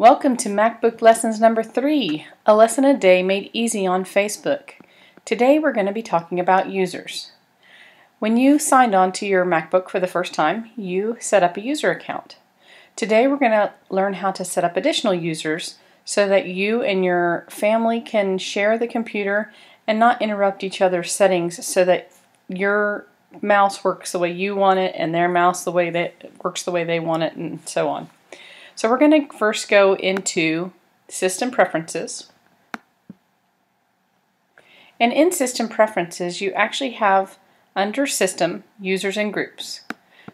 Welcome to MacBook Lessons number three, a lesson a day made easy on Facebook. Today we're going to be talking about users. When you signed on to your MacBook for the first time, you set up a user account. Today we're going to learn how to set up additional users so that you and your family can share the computer and not interrupt each other's settings so that your mouse works the way you want it and their mouse the way that works the way they want it and so on. So we're going to first go into System Preferences. And in System Preferences, you actually have under System, Users and Groups.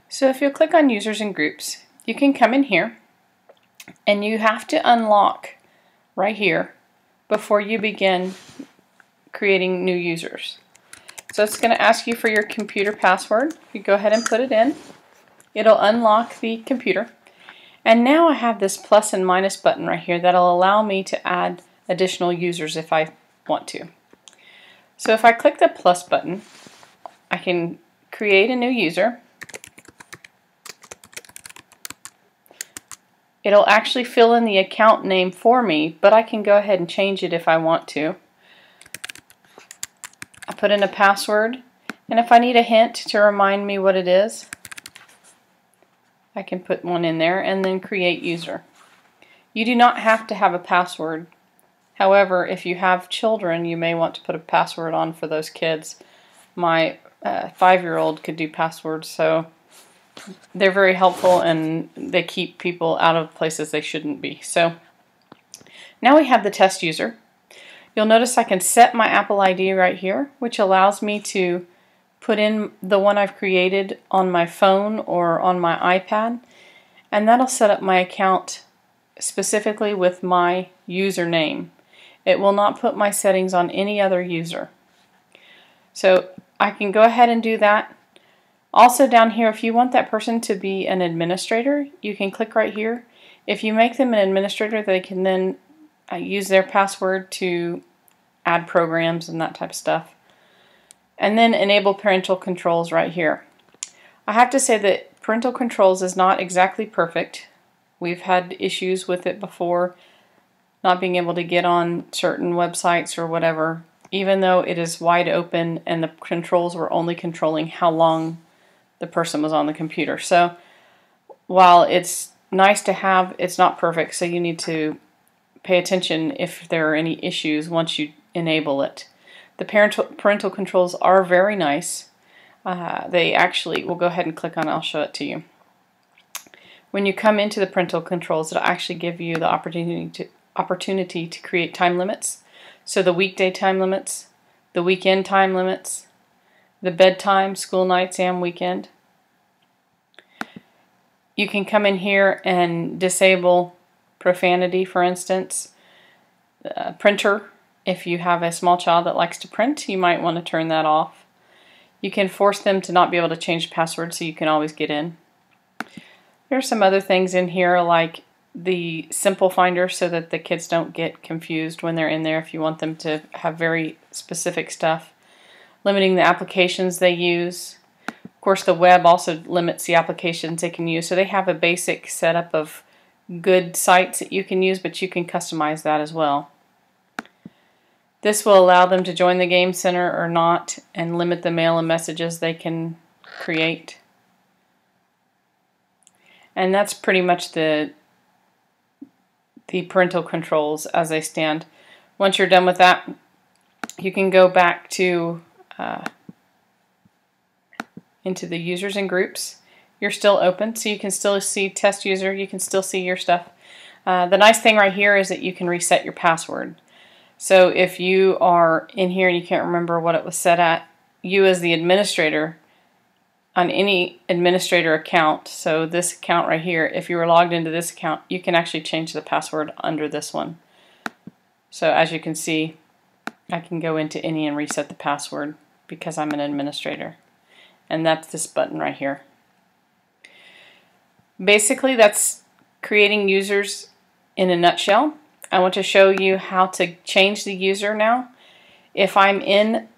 So if you click on Users and Groups, you can come in here and you have to unlock right here before you begin creating new users. So it's going to ask you for your computer password. You go ahead and put it in. It'll unlock the computer. And now I have this plus and minus button right here that'll allow me to add additional users if I want to. So if I click the plus button, I can create a new user. It'll actually fill in the account name for me, but I can go ahead and change it if I want to. I put in a password, and if I need a hint to remind me what it is, I can put one in there and then create user. You do not have to have a password. However, if you have children, you may want to put a password on for those kids. My uh, five-year-old could do passwords, so they're very helpful and they keep people out of places they shouldn't be. So now we have the test user. You'll notice I can set my Apple ID right here, which allows me to put in the one I've created on my phone or on my iPad, and that'll set up my account specifically with my username. It will not put my settings on any other user. So I can go ahead and do that. Also down here, if you want that person to be an administrator, you can click right here. If you make them an administrator, they can then uh, use their password to add programs and that type of stuff and then enable parental controls right here. I have to say that parental controls is not exactly perfect. We've had issues with it before, not being able to get on certain websites or whatever, even though it is wide open and the controls were only controlling how long the person was on the computer. So while it's nice to have, it's not perfect, so you need to pay attention if there are any issues once you enable it. The parental, parental controls are very nice. Uh, they actually, we'll go ahead and click on I'll show it to you. When you come into the parental controls, it'll actually give you the opportunity to, opportunity to create time limits. So the weekday time limits, the weekend time limits, the bedtime, school nights, and weekend. You can come in here and disable profanity, for instance. Uh, printer if you have a small child that likes to print, you might want to turn that off. You can force them to not be able to change the password so you can always get in. There are some other things in here like the simple finder so that the kids don't get confused when they're in there if you want them to have very specific stuff. Limiting the applications they use. Of course the web also limits the applications they can use so they have a basic setup of good sites that you can use but you can customize that as well. This will allow them to join the Game Center or not and limit the mail and messages they can create. And that's pretty much the the parental controls as they stand. Once you're done with that, you can go back to uh, into the users and groups. You're still open, so you can still see test user, you can still see your stuff. Uh, the nice thing right here is that you can reset your password. So if you are in here and you can't remember what it was set at, you as the administrator on any administrator account, so this account right here, if you were logged into this account, you can actually change the password under this one. So as you can see, I can go into any and reset the password because I'm an administrator. And that's this button right here. Basically, that's creating users in a nutshell. I want to show you how to change the user now. If I'm in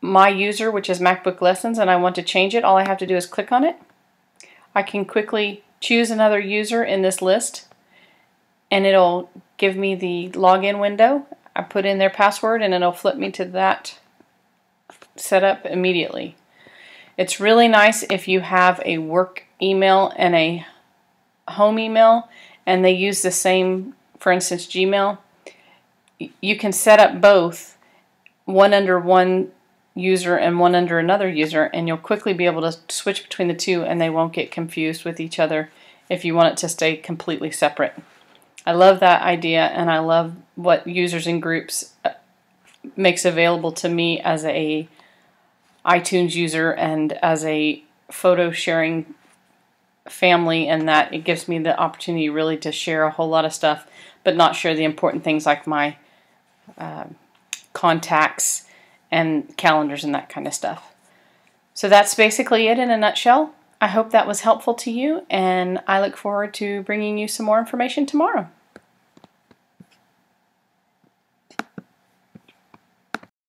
my user, which is MacBook Lessons, and I want to change it, all I have to do is click on it. I can quickly choose another user in this list and it'll give me the login window. I put in their password and it'll flip me to that setup immediately. It's really nice if you have a work email and a home email and they use the same, for instance, Gmail. You can set up both, one under one user and one under another user, and you'll quickly be able to switch between the two and they won't get confused with each other if you want it to stay completely separate. I love that idea and I love what users and groups uh, makes available to me as a iTunes user and as a photo sharing family and that it gives me the opportunity really to share a whole lot of stuff but not share the important things like my uh, contacts and calendars and that kind of stuff. So that's basically it in a nutshell. I hope that was helpful to you, and I look forward to bringing you some more information tomorrow.